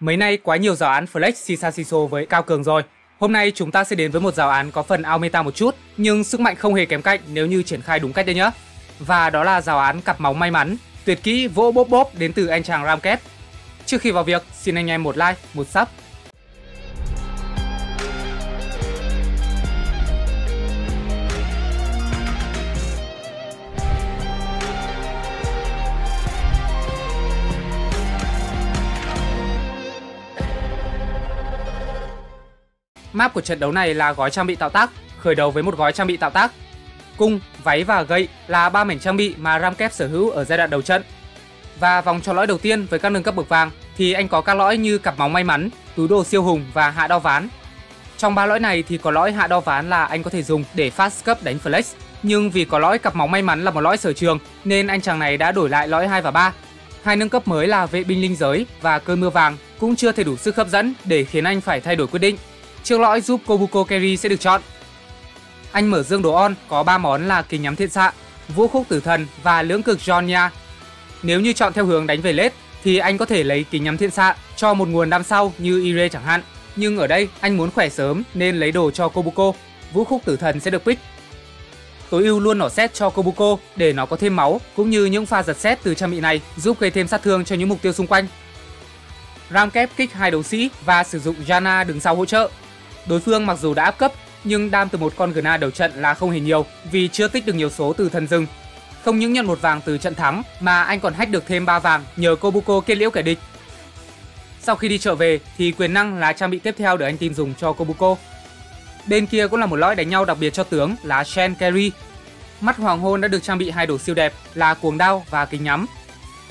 Mấy nay quá nhiều giáo án Flex Sisasiso với cao cường rồi. Hôm nay chúng ta sẽ đến với một giáo án có phần ao meta một chút, nhưng sức mạnh không hề kém cạnh nếu như triển khai đúng cách đấy nhé. Và đó là giáo án cặp máu may mắn, tuyệt kỹ vỗ bốp bốp đến từ anh chàng Ramket. Trước khi vào việc, xin anh em một like, một sub Map của trận đấu này là gói trang bị tạo tác, khởi đầu với một gói trang bị tạo tác. Cung, váy và gậy là ba mảnh trang bị mà Ramkep sở hữu ở giai đoạn đầu trận. Và vòng cho lõi đầu tiên với các nâng cấp bậc vàng thì anh có các lõi như cặp móng may mắn, túi đồ siêu hùng và hạ đo ván. Trong ba lõi này thì có lõi hạ đo ván là anh có thể dùng để fast cấp đánh flex, nhưng vì có lõi cặp móng may mắn là một lõi sở trường nên anh chàng này đã đổi lại lõi 2 và 3. Hai nâng cấp mới là vệ binh linh giới và cơn mưa vàng cũng chưa thể đủ sức hấp dẫn để khiến anh phải thay đổi quyết định chiếc lõi giúp Kobuko Keri sẽ được chọn. Anh mở dương đồ on có 3 món là kính nhắm thiện xạ, vũ khúc tử thần và lưỡng cực Jonya. Nếu như chọn theo hướng đánh về lết thì anh có thể lấy kính nhắm thiện xạ cho một nguồn đam sau như Ire chẳng hạn. Nhưng ở đây anh muốn khỏe sớm nên lấy đồ cho Kobuko, vũ khúc tử thần sẽ được pick. Tối ưu luôn nỏ xét cho Kobuko để nó có thêm máu cũng như những pha giật xét từ trang bị này giúp gây thêm sát thương cho những mục tiêu xung quanh. Ram kép kích hai đấu sĩ và sử dụng Jana đứng sau hỗ trợ Đối phương mặc dù đã áp cấp nhưng đam từ một con Gna đầu trận là không hề nhiều vì chưa tích được nhiều số từ thần rừng. Không những nhận một vàng từ trận thắng mà anh còn hack được thêm 3 vàng nhờ Kobuko kết liễu kẻ địch. Sau khi đi trở về thì quyền năng là trang bị tiếp theo để anh tin dùng cho Kobuko. Bên kia cũng là một lõi đánh nhau đặc biệt cho tướng là Shen Kerry. Mắt hoàng hôn đã được trang bị hai đồ siêu đẹp là cuồng đao và kính nhắm.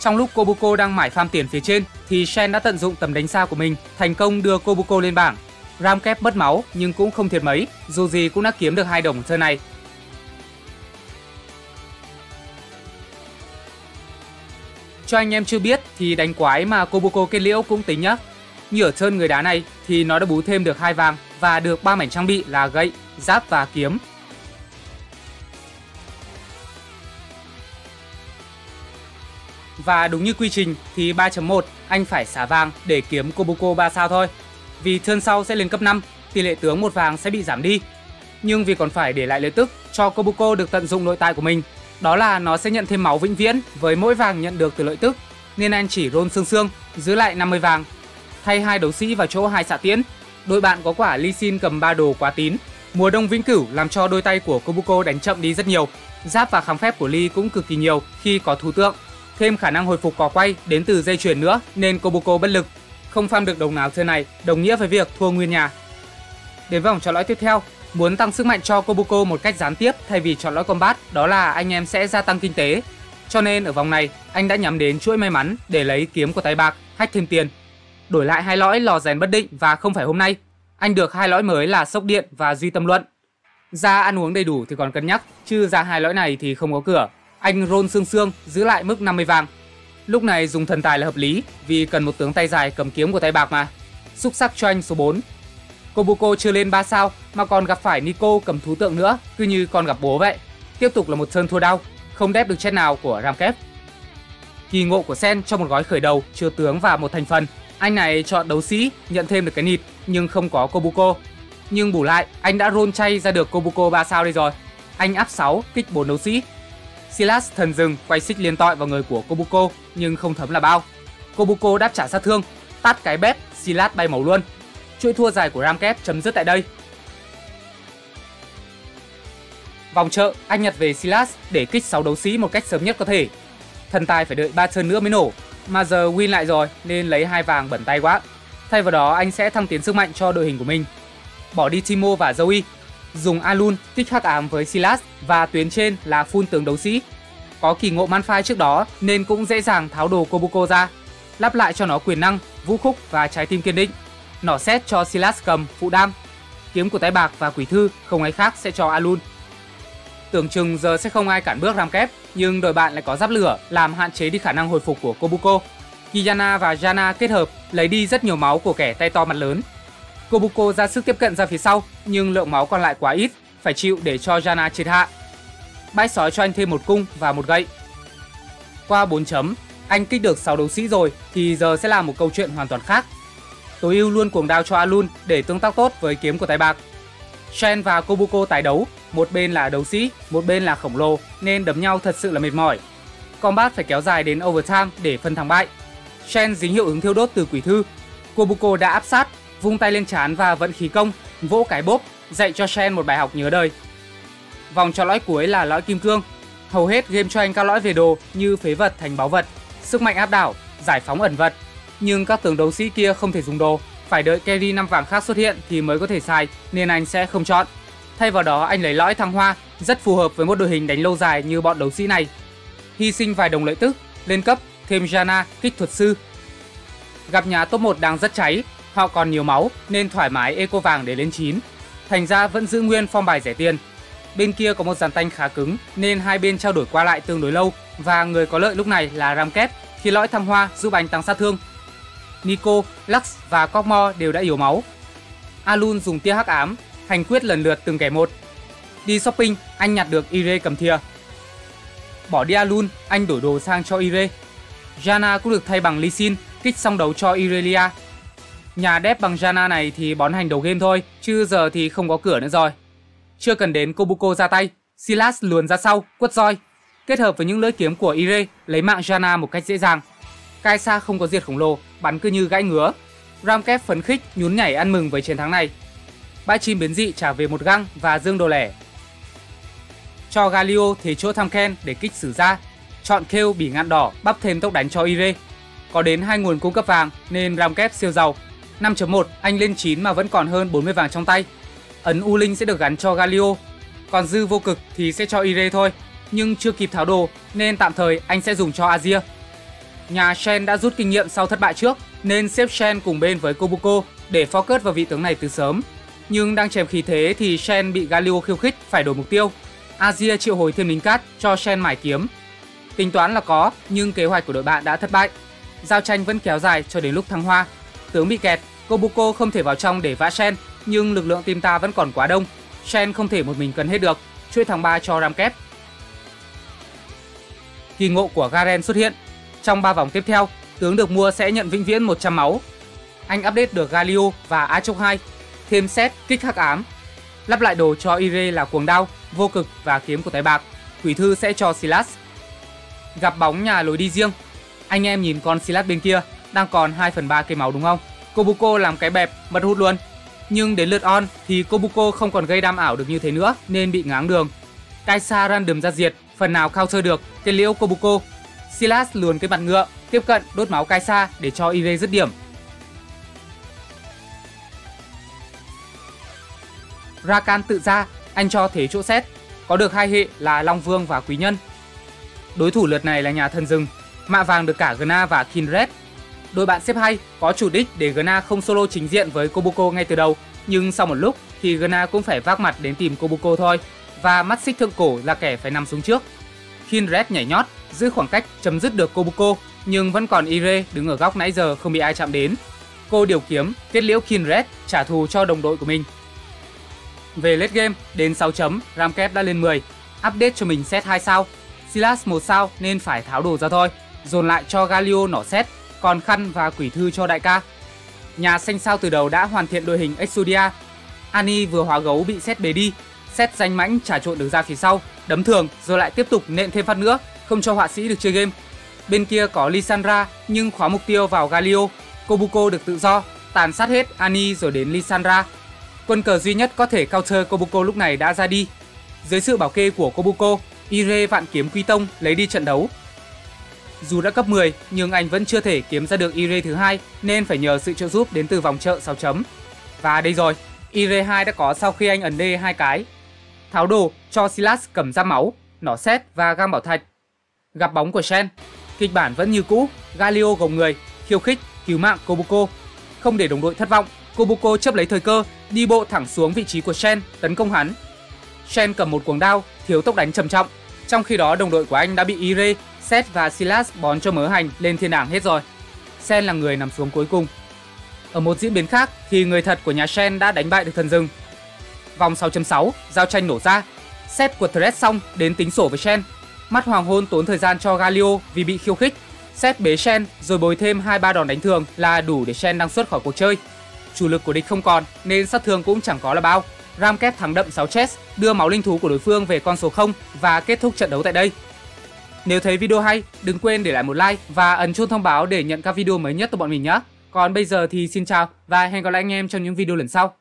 Trong lúc Kobuko đang mải farm tiền phía trên thì Shen đã tận dụng tầm đánh xa của mình, thành công đưa Kobuko lên bảng Ram kép mất máu nhưng cũng không thiệt mấy, dù gì cũng đã kiếm được hai đồng chơi này. Cho anh em chưa biết thì đánh quái mà Kobuko kết liễu cũng tính nhá. Như ở trên người đá này thì nó đã bú thêm được hai vàng và được ba mảnh trang bị là gậy, giáp và kiếm. Và đúng như quy trình thì 3.1 anh phải xả vàng để kiếm Kobuko 3 sao thôi vì turn sau sẽ lên cấp 5, tỷ lệ tướng một vàng sẽ bị giảm đi. Nhưng vì còn phải để lại lợi tức cho Kobuko được tận dụng nội tại của mình, đó là nó sẽ nhận thêm máu vĩnh viễn với mỗi vàng nhận được từ lợi tức, nên anh chỉ roll xương xương, giữ lại 50 vàng. Thay hai đấu sĩ vào chỗ hai xạ tiễn, đội bạn có quả Lee Sin cầm ba đồ quá tín. Mùa đông vĩnh cửu làm cho đôi tay của Kobuko đánh chậm đi rất nhiều. Giáp và kháng phép của Lee cũng cực kỳ nhiều khi có thú tượng. Thêm khả năng hồi phục cò quay đến từ dây chuyền nữa nên Kobuko bất lực không farm được đồng nào chơi này đồng nghĩa với việc thua nguyên nhà. Đến vòng chọn lõi tiếp theo, muốn tăng sức mạnh cho Kobuko một cách gián tiếp thay vì chọn lõi combat, đó là anh em sẽ gia tăng kinh tế. Cho nên ở vòng này, anh đã nhắm đến chuỗi may mắn để lấy kiếm của tay bạc, hách thêm tiền. Đổi lại hai lõi lò rèn bất định và không phải hôm nay, anh được hai lõi mới là sốc điện và duy tâm luận. Ra ăn uống đầy đủ thì còn cân nhắc, chứ ra hai lõi này thì không có cửa. Anh roll xương xương giữ lại mức 50 vàng Lúc này dùng thần tài là hợp lý vì cần một tướng tay dài cầm kiếm của tay bạc mà. Xúc sắc cho anh số 4. Kobuko chưa lên 3 sao mà còn gặp phải Nico cầm thú tượng nữa, cứ như con gặp bố vậy. Tiếp tục là một sơn thua đau, không đép được chết nào của Ramkep. Kỳ ngộ của Sen cho một gói khởi đầu, chưa tướng và một thành phần. Anh này chọn đấu sĩ, nhận thêm được cái nịt nhưng không có Kobuko. Nhưng bù lại, anh đã roll chay ra được Kobuko 3 sao đây rồi. Anh áp 6, kích 4 đấu sĩ, Silas thần rừng quay xích liên tội vào người của Kobuko nhưng không thấm là bao. Kobuko đáp trả sát thương, tát cái bếp, Silas bay màu luôn. Chuỗi thua dài của Ramkep chấm dứt tại đây. Vòng chợ, anh nhặt về Silas để kích 6 đấu sĩ một cách sớm nhất có thể. Thần tài phải đợi 3 chân nữa mới nổ, mà giờ win lại rồi nên lấy hai vàng bẩn tay quá. Thay vào đó anh sẽ thăng tiến sức mạnh cho đội hình của mình. Bỏ đi Timo và Zoe dùng Alun kích hắc ám với Silas và tuyến trên là phun tướng đấu sĩ. Có kỳ ngộ Manfai trước đó nên cũng dễ dàng tháo đồ Kobuko ra, lắp lại cho nó quyền năng, vũ khúc và trái tim kiên định. Nỏ xét cho Silas cầm phụ đam. Kiếm của tay bạc và quỷ thư không ai khác sẽ cho Alun. Tưởng chừng giờ sẽ không ai cản bước ram kép nhưng đội bạn lại có giáp lửa làm hạn chế đi khả năng hồi phục của Kobuko. Kiyana và Jana kết hợp lấy đi rất nhiều máu của kẻ tay to mặt lớn Kobuko ra sức tiếp cận ra phía sau, nhưng lượng máu còn lại quá ít, phải chịu để cho Jana triệt hạ. Bãi sói cho anh thêm một cung và một gậy. Qua 4 chấm, anh kích được 6 đấu sĩ rồi thì giờ sẽ là một câu chuyện hoàn toàn khác. tối ưu luôn cuồng đao cho Alun để tương tác tốt với kiếm của tay bạc. Shen và Kobuko tái đấu, một bên là đấu sĩ, một bên là khổng lồ nên đấm nhau thật sự là mệt mỏi. Combat phải kéo dài đến overtime để phân thắng bại. Shen dính hiệu ứng thiêu đốt từ quỷ thư. Kobuko đã áp sát, vung tay lên chán và vận khí công, vỗ cái bốp, dạy cho Shen một bài học nhớ đời. Vòng cho lõi cuối là lõi kim cương. Hầu hết game cho anh các lõi về đồ như phế vật thành báu vật, sức mạnh áp đảo, giải phóng ẩn vật. Nhưng các tướng đấu sĩ kia không thể dùng đồ, phải đợi carry năm vàng khác xuất hiện thì mới có thể xài nên anh sẽ không chọn. Thay vào đó anh lấy lõi thăng hoa, rất phù hợp với một đội hình đánh lâu dài như bọn đấu sĩ này. Hy sinh vài đồng lợi tức, lên cấp, thêm Jana, kích thuật sư. Gặp nhà top 1 đang rất cháy, họ còn nhiều máu nên thoải mái eco vàng để lên 9. Thành ra vẫn giữ nguyên phong bài rẻ tiền. Bên kia có một dàn tanh khá cứng nên hai bên trao đổi qua lại tương đối lâu và người có lợi lúc này là Ramket khi lõi thăng hoa giúp anh tăng sát thương. Nico, Lux và Cogmo đều đã yếu máu. Alun dùng tia hắc ám, hành quyết lần lượt từng kẻ một. Đi shopping, anh nhặt được Ire cầm thìa. Bỏ đi Alun, anh đổi đồ sang cho Ire. Jana cũng được thay bằng Lee Sin, kích xong đấu cho Irelia. Nhà đép bằng Jana này thì bón hành đầu game thôi, chứ giờ thì không có cửa nữa rồi. Chưa cần đến Kobuko ra tay, Silas luồn ra sau, quất roi. Kết hợp với những lưỡi kiếm của Ire lấy mạng Jana một cách dễ dàng. Kaisa không có diệt khổng lồ, bắn cứ như gãy ngứa. Ramkep phấn khích nhún nhảy ăn mừng với chiến thắng này. Bãi chim biến dị trả về một găng và dương đồ lẻ. Cho Galio thế chỗ tham Ken để kích sử ra. Chọn kêu bị ngạn đỏ bắp thêm tốc đánh cho Ire. Có đến hai nguồn cung cấp vàng nên Ramkep siêu giàu. 5.1 anh lên 9 mà vẫn còn hơn 40 vàng trong tay. Ấn U Linh sẽ được gắn cho Galio. Còn dư vô cực thì sẽ cho Ire thôi. Nhưng chưa kịp tháo đồ nên tạm thời anh sẽ dùng cho Azir. Nhà Shen đã rút kinh nghiệm sau thất bại trước, nên xếp Shen cùng bên với Kobuko để focus vào vị tướng này từ sớm. Nhưng đang chèm khí thế thì Shen bị Galio khiêu khích phải đổi mục tiêu. Azir triệu hồi thêm lính cát cho Shen mải kiếm. Tính toán là có, nhưng kế hoạch của đội bạn đã thất bại. Giao tranh vẫn kéo dài cho đến lúc thăng hoa. Tướng bị kẹt, Kobuko không thể vào trong để vã Shen nhưng lực lượng team ta vẫn còn quá đông. Shen không thể một mình cân hết được, chuỗi thằng 3 cho Ramkep. Kỳ ngộ của Garen xuất hiện. Trong 3 vòng tiếp theo, tướng được mua sẽ nhận vĩnh viễn 100 máu. Anh update được Galio và Achok 2, thêm set kích hắc ám. Lắp lại đồ cho Ire là cuồng đao, vô cực và kiếm của tay bạc. Quỷ thư sẽ cho Silas. Gặp bóng nhà lối đi riêng. Anh em nhìn con Silas bên kia, đang còn 2 phần 3 cây máu đúng không? Kobuko làm cái bẹp, bật hút luôn. Nhưng đến lượt on thì Kobuko không còn gây đam ảo được như thế nữa nên bị ngáng đường. Kaisa random ra diệt, phần nào counter được, cái liễu Kobuko. Silas luồn cái mặt ngựa, tiếp cận đốt máu Kaisa để cho IV dứt điểm. Rakan tự ra, anh cho thế chỗ xét, có được hai hệ là Long Vương và Quý Nhân. Đối thủ lượt này là nhà thần rừng, mạ vàng được cả Gna và Kindred Đội bạn xếp hay, có chủ đích để Gna không solo chính diện với Kobuko ngay từ đầu, nhưng sau một lúc thì Gna cũng phải vác mặt đến tìm Kobuko thôi, và mắt xích thượng cổ là kẻ phải nằm xuống trước. Kinred nhảy nhót, giữ khoảng cách chấm dứt được Kobuko, nhưng vẫn còn Ire đứng ở góc nãy giờ không bị ai chạm đến. Cô điều kiếm, kết liễu Kinred trả thù cho đồng đội của mình. Về late game, đến 6 chấm, Ramket đã lên 10, update cho mình set 2 sao. Silas 1 sao nên phải tháo đồ ra thôi, dồn lại cho Galio nỏ set còn khăn và quỷ thư cho đại ca. Nhà xanh sao từ đầu đã hoàn thiện đội hình Exodia. Ani vừa hóa gấu bị xét bế đi, xét danh mãnh trả trộn được ra phía sau, đấm thường rồi lại tiếp tục nện thêm phát nữa, không cho họa sĩ được chơi game. Bên kia có Lisandra nhưng khóa mục tiêu vào Galio, Kobuko được tự do, tàn sát hết Ani rồi đến Lisandra. Quân cờ duy nhất có thể counter Kobuko lúc này đã ra đi. Dưới sự bảo kê của Kobuko, Ire vạn kiếm quy tông lấy đi trận đấu dù đã cấp 10 nhưng anh vẫn chưa thể kiếm ra được Ire thứ hai nên phải nhờ sự trợ giúp đến từ vòng chợ 6 chấm. Và đây rồi, Ire 2 đã có sau khi anh ấn D hai cái. Tháo đồ cho Silas cầm ra máu, nỏ xét và gam bảo thạch. Gặp bóng của Shen, kịch bản vẫn như cũ, Galio gồng người, khiêu khích, cứu mạng Kobuko. Không để đồng đội thất vọng, Kobuko chấp lấy thời cơ, đi bộ thẳng xuống vị trí của Shen, tấn công hắn. Shen cầm một cuồng đao, thiếu tốc đánh trầm trọng. Trong khi đó đồng đội của anh đã bị Ire Seth và Silas bón cho mớ hành lên thiên đàng hết rồi. Sen là người nằm xuống cuối cùng. Ở một diễn biến khác thì người thật của nhà Shen đã đánh bại được thần rừng. Vòng 6.6, giao tranh nổ ra. Seth của Thread xong đến tính sổ với Shen. Mắt hoàng hôn tốn thời gian cho Galio vì bị khiêu khích. Set bế Shen rồi bồi thêm 2-3 đòn đánh thường là đủ để Shen đăng xuất khỏi cuộc chơi. Chủ lực của địch không còn nên sát thương cũng chẳng có là bao. Ram kép thắng đậm 6 chess đưa máu linh thú của đối phương về con số 0 và kết thúc trận đấu tại đây. Nếu thấy video hay, đừng quên để lại một like và ấn chuông thông báo để nhận các video mới nhất từ bọn mình nhé. Còn bây giờ thì xin chào và hẹn gặp lại anh em trong những video lần sau.